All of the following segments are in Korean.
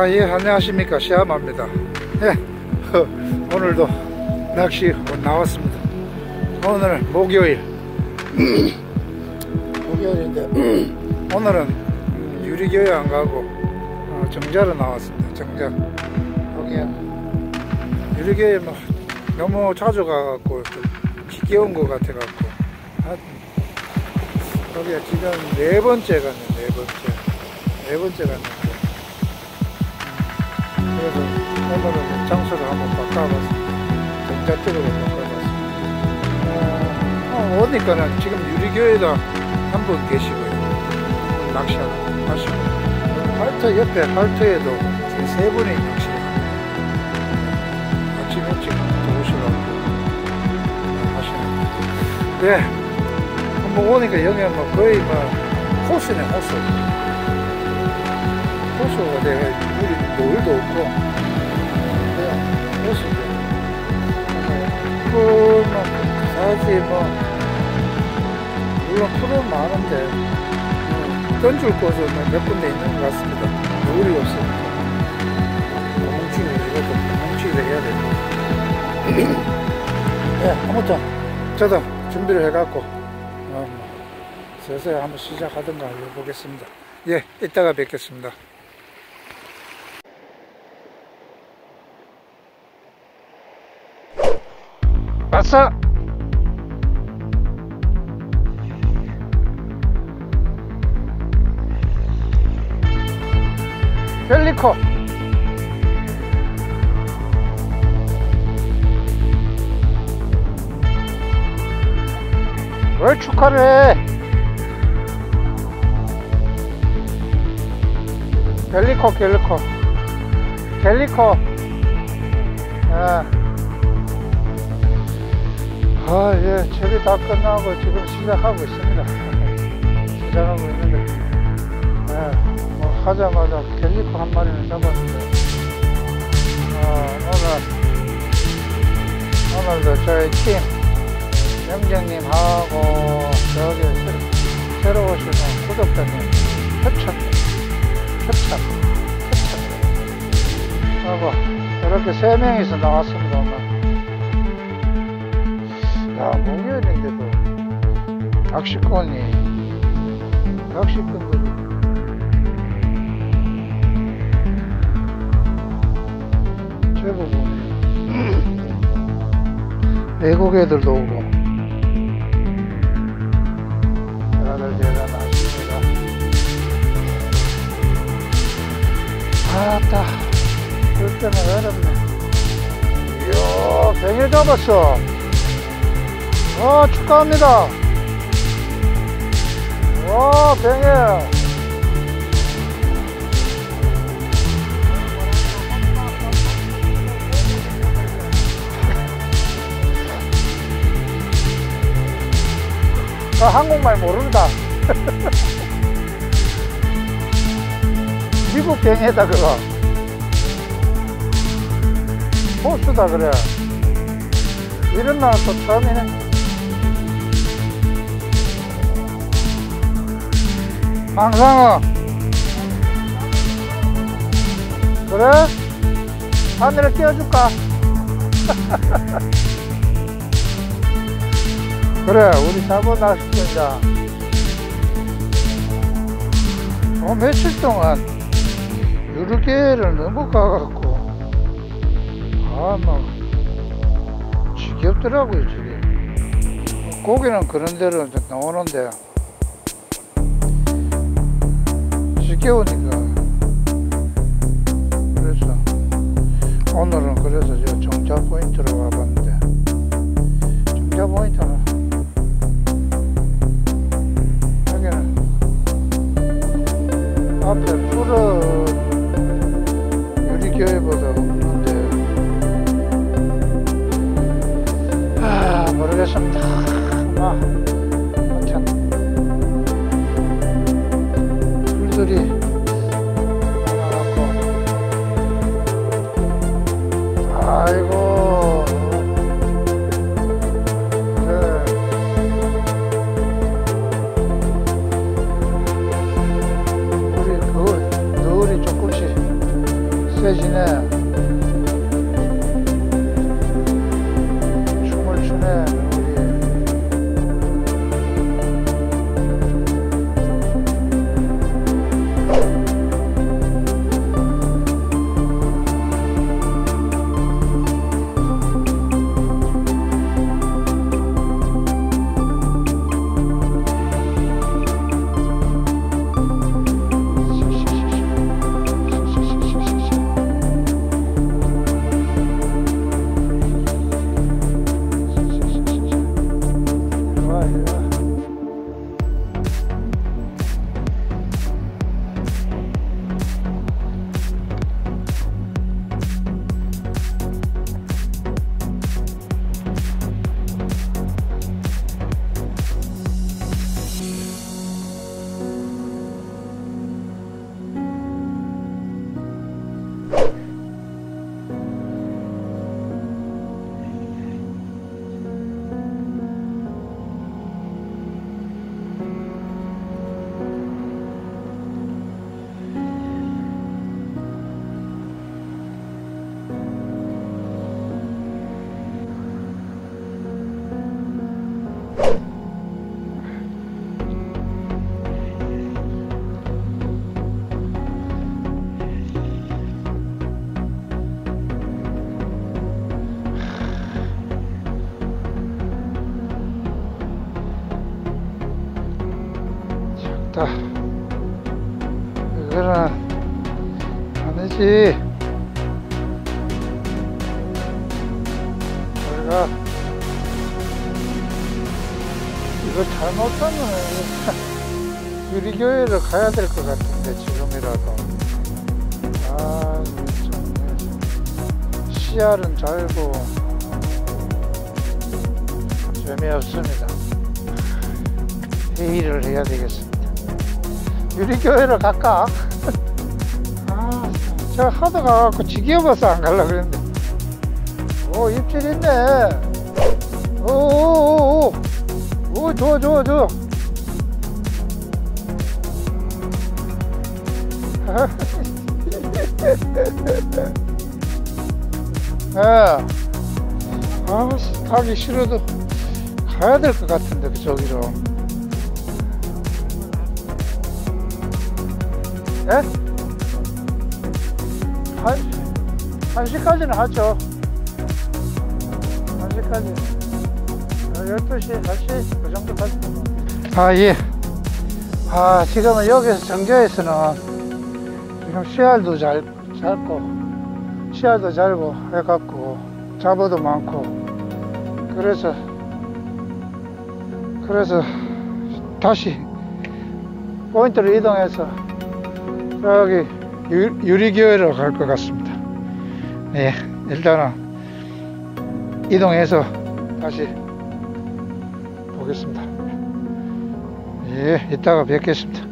아, 예, 안녕하십니까. 시아마입니다. 예, 오늘도 낚시 나왔습니다. 오늘은 목요일. 목요일인데, 오늘은 유리교회 안 가고, 어, 정자로 나왔습니다. 정자. 여기는 유리교회 뭐, 너무 자주 가갖고, 좀 지겨운 것 같아갖고, 아, 여기가 지금 네 번째 갔네, 네 번째. 네 번째 갔는데. 그래서 오늘은 장소를 한번 바꿔봤습니다. 정자 쪽으로 바꿔봤습니다. 어, 어, 오니까는 지금 유리교회도 한분 계시고요. 낚시하러 하시고. 할터 옆에 할터에도 세 분이 낚시를 합니다. 아침 일찍 들어오시라고 하시는. 네. 한번 오니까 여기가 뭐 거의 뭐 호수네, 호수. 호수가 내가 노을도 없고. 그냥 호수인데 그만 사지 뭐. 물론 풀은 많은데 뭐 던질 곳은 몇 군데 있는 것 같습니다. 노을이 없으니까. 뭉치기 이것도 뭉치기를 해야 되고. 네 아무튼 저도 준비를 해갖고 어, 슬슬 한번 시작하던가 해보겠습니다. 예 이따가 뵙겠습니다 왔어! 펠리코 왜 축하를 해 펠리코 펠리코 펠리코 아. 아, 예, 처리 다 끝나고 지금 시작하고 있습니다. 시작하고 있는데, 예, 뭐 하자마자 갤리코 한 마리는 잡았는데, 어, 오늘, 오늘도 저희 팀, 영정님하고, 저기, 새로, 새로 오시는 구독자님, 협찬, 협찬, 협찬. 하고, 이렇게 세 명이서 나왔습니다, 야, 목요일인데도 낚시꾼이 낚시꾼들이. 제법 오네 외국 애들도 오고. 다들 대단하십니다 아따 볼 때는 어렵네. 이야 뱅에 잡았어 와 축하합니다. 와 뱅에 아, 한국말 모른다. 미국 뱅에다 그거. 호수다 그래. 나라 또 처음이네 망상어. 그래? 하늘에 띄워줄까? 그래 우리 사고 낚시꾼자 어 며칠 동안 유르게를 너무 가갖고. 아막 지겹더라고요 저게. 고기는 그런 대로 나오는데 지겨우니까. 그래서 오늘은 그래서 저 정자 포인트로 와봤는데 정자 포인트는 여기는 앞에 풀은 유리교회보다 없는데. 아 모르겠습니다. 아, 풀 우리가 이거 잘못하면 유리교회를 가야 될 것 같은데 지금이라도. 아, 참 씨알은 잘고 재미없습니다. 회의를 해야 되겠습니다. 유리교회를 갈까? 아, 저 하도 가갖고 지겨워서 안 갈라 그랬는데. 오, 입질 있네. 오, 오, 오, 오, 오, 좋아, 좋아, 좋아. 예. 아, 가기 싫어도 가야 될 것 같은데, 그 저기로. 예? 한, 한 시까지는 하죠. 한 시까지. 12시, 1시, 그 정도까지. 아, 예. 아, 지금은 여기서 정교에서는 지금 씨알도 잘, 짧고, 씨알도 짧고 해갖고, 잡어도 많고, 그래서, 그래서 다시 포인트를 이동해서 저기 유, 유리교회로 갈 것 같습니다. 예, 일단은 이동해서 다시 보겠습니다. 예, 이따가 뵙겠습니다.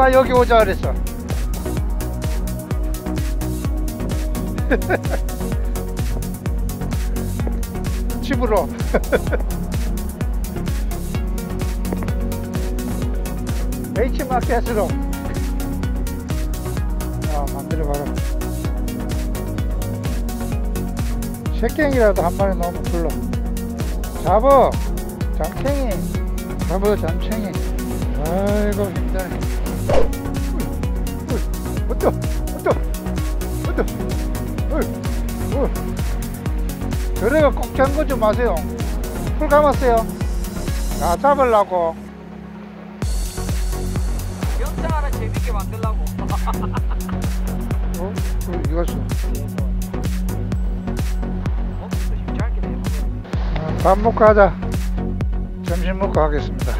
누가 여기 오자 그랬어? 집으로. H마켓으로. 아, 만들어봐라. 새깽이라도 한 마리 넣으면 불러. 잡어! 잠챙이. 잡어, 잠챙이. 어떠, 어떠, 어떠, 어이, 어. 그래가 꼭 잠궈 좀 마세요. 풀 감았어요. 자, 잡으려고. 영상 하나 재밌게 만들라고. 어? 어 이거. 어? 좀 짧게 내. 어, 밥 먹고 하자. 점심 먹고 하겠습니다.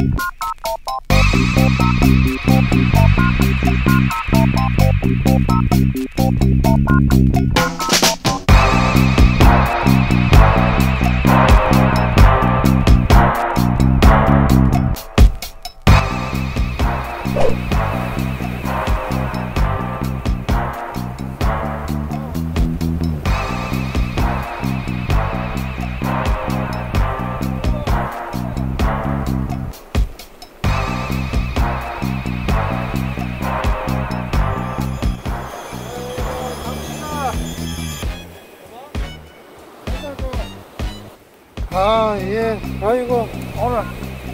아, 예. 아이고, 오늘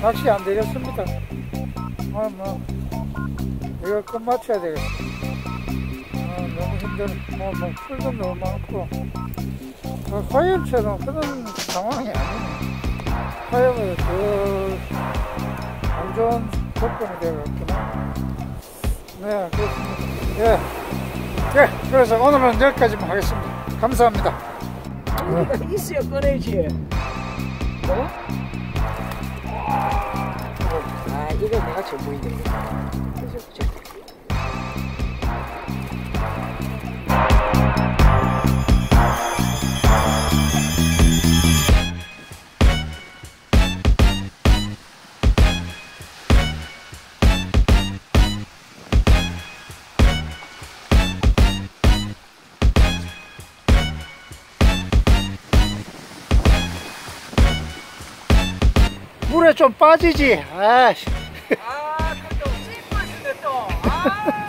낚시 안 되겠습니다. 오늘 뭐, 이거 끝마쳐야 되겠어. 아, 너무 힘들어. 뭐, 뭐, 풀도 너무 많고. 아, 화염처럼 그런 상황이 아니네. 화염은 그, 안 좋은 조건이 되어갔구나. 네, 그렇습니다. 예. 예, 그래서 오늘은 여기까지만 하겠습니다. 감사합니다. 우리가 있어야 꺼내지. 어? 아, 이거 내가 전부인데. 그래서 저 물에 좀 빠지지. 아, 아, 근데 또. 아.